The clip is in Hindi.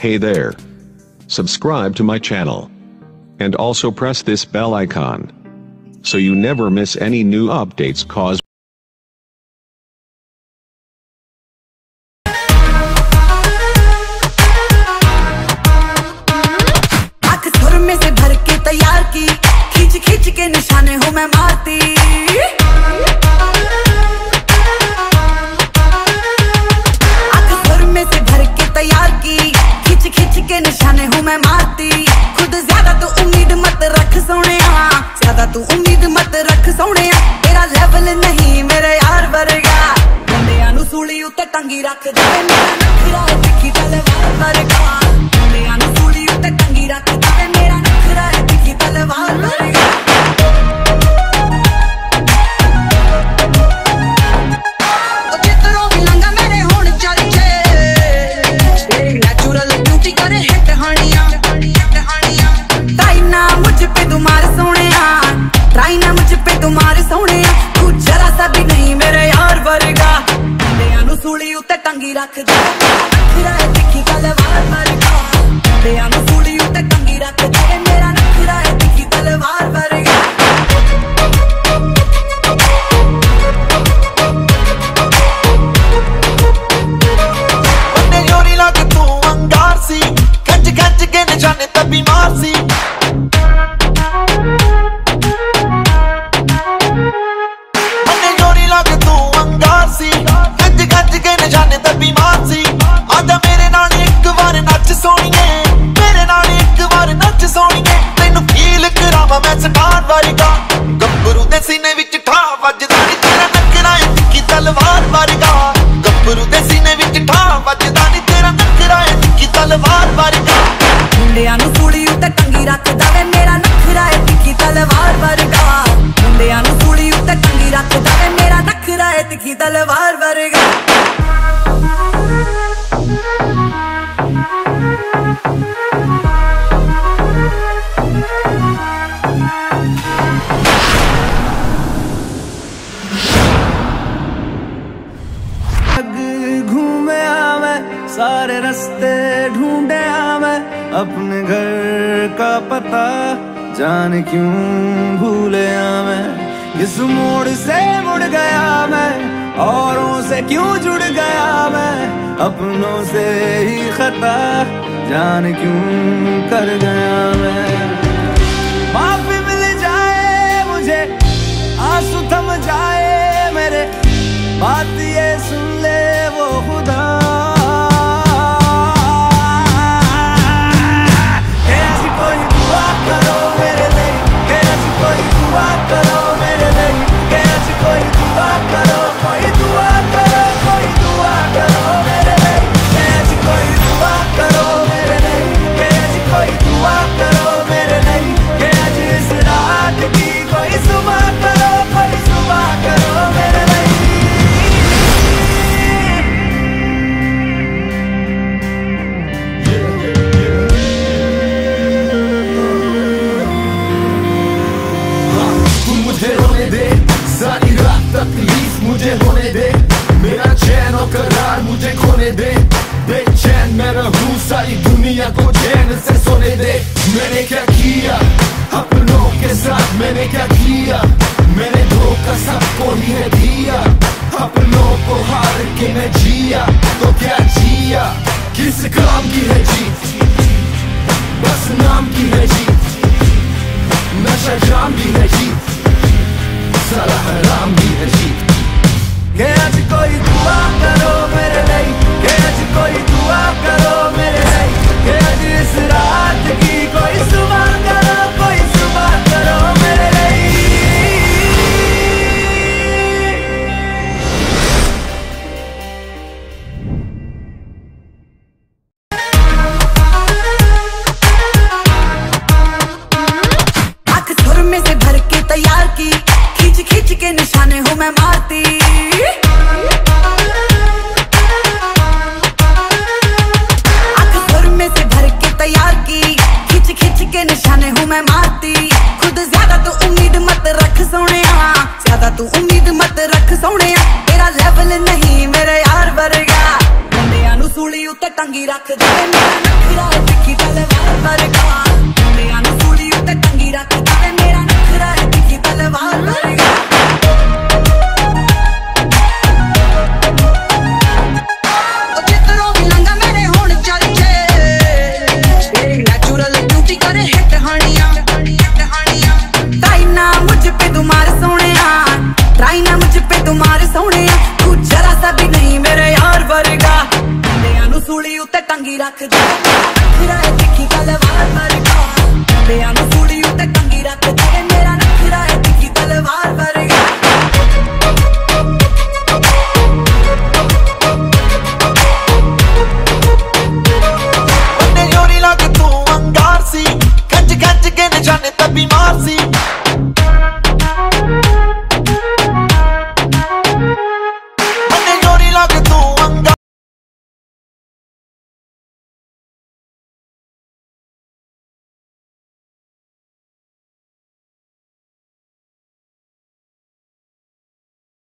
Hey there. Subscribe to my channel. And also press this bell icon. So you never miss any new updates cause आंख सुर में से भर के तैयार की खींच खींच के निशाने हूँ मैं मारती ਜ਼ਿਆਦਾ ਤੂੰ ਉਮੀਦ ਮਤ ਰੱਖ ਸੋਹਣਿਆ। ਤੇਰਾ ਲੈਵਲ ਨਹੀਂ ਮੇਰੇ ਯਾਰ ਵਰਗਾ। ਬੰਦਿਆਂ ਨੂੰ ਸੂਲੀ ਉੱਤੇ ਟੰਗੀ ਰੱਖ ਦੇ ਮੇਰਾ ਨਖਰਾ। ਤਿੱਖੀ ਤਲਵਾਰ ਵਰਗਾ ਵਰਗੇ ਨਿਸ਼ਾਨੇ ਤਾਂ ਬਿਮਾਰ ਸੀ। रास्ते ढूंढे आ मैं, अपने घर का पता जाने क्यों भूले आ मैं। इस मोड़ से मुड़ गया मैं, औरों से क्यों जुड़ गया मैं। अपनों से ही खता जान क्यों कर गया मैं। माफ़ी मुझे होने दे। मेरा चैन और करार मुझे खोने दे। बेचैन मैं रहूँ सारी दुनिया को चैन से सोने दे। मैंने क्या किया? अपनों के साथ मैंने क्या किया? मैंने धोखा सबको ही है दिया। अपनों को हार के मैं जिया। तो क्या जिया? किस काम की है जीत बस खींच खींच के निशाने हूँ मैं मारती। में से भर के तैयार की, खींच खींच के निशाने हूँ मैं मारती। खुद ज़्यादा तो उम्मीद मत रख सोने ज़्यादा तू उम्मीद मत रख सोने तेरा लेवल नहीं मेरे यार वर्गा। बंदिया सूली उत्ते टंगी रख दे, मेरा नखरा दिखी ਮਾਰੇ ਮਾਰ ਤੂੰ ਜਰਾ ਸਾ ਵੀ ਨਹੀਂ ਮੇਰੇ ਯਾਰ ਵਰਗਾ। ਕੰਡਿਆਂ ਨੂੰ ਸੂਲੀ ਉੱਤੇ ਟੰਗੀ ਰੱਖਦਾ ਅੱਖਰਾਂ ਦੇਖੀ ਕਲਵਾਰ ਵਰਗਾ ਕੰਡਿਆਂ ਨੂੰ